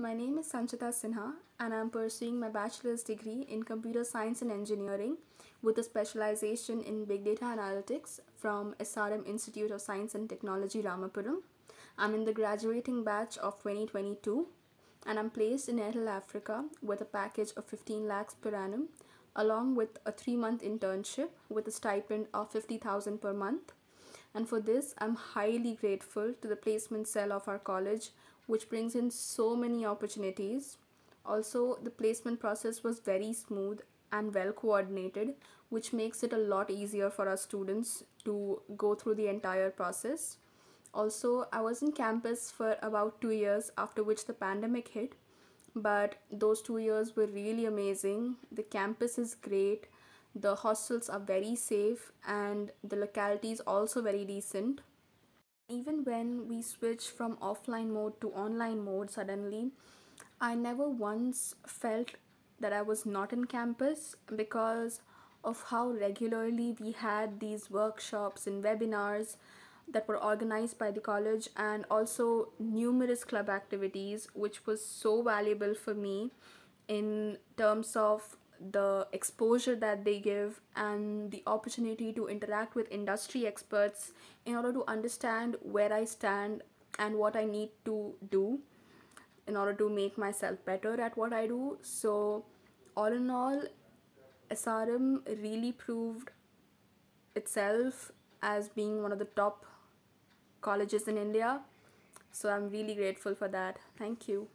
My name is Sanchita Sinha and I'm pursuing my bachelor's degree in computer science and engineering with a specialization in big data analytics from SRM Institute of Science and Technology Ramapuram. I'm in the graduating batch of 2022 and I'm placed in Airtel Africa with a package of 15 lakhs per annum along with a 3 month internship with a stipend of 50,000 per month. And for this, I'm highly grateful to the placement cell of our college which brings in so many opportunities. Also, the placement process was very smooth and well coordinated, which makes it a lot easier for our students to go through the entire process. Also, I was in campus for about two years, after which the pandemic hit, but those two years were really amazing. The campus is great, the hostels are very safe, and the locality is also very decent even when we switch from offline mode to online mode suddenly, I never once felt that I was not in campus because of how regularly we had these workshops and webinars that were organized by the college and also numerous club activities which was so valuable for me in terms of the exposure that they give and the opportunity to interact with industry experts in order to understand where I stand and what I need to do in order to make myself better at what I do. So, all in all, SRM really proved itself as being one of the top colleges in India. So, I'm really grateful for that. Thank you.